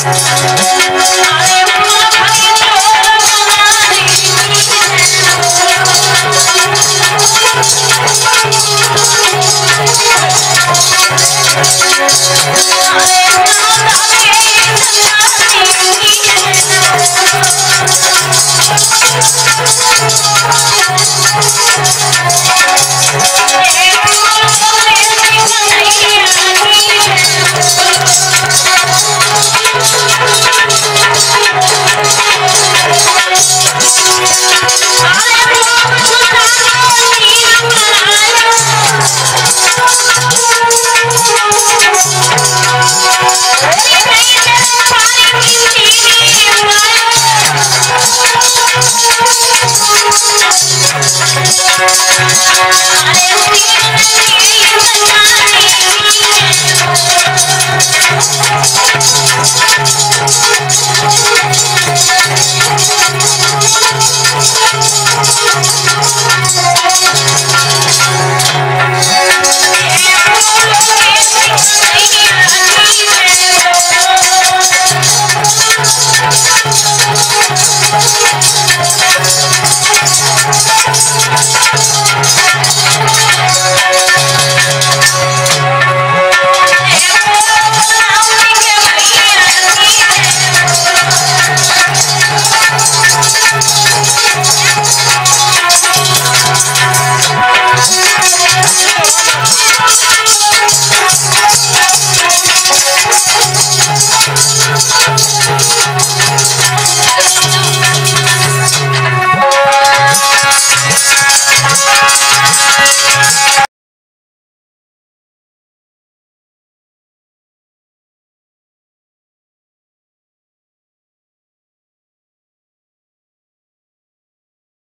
Thank عليهم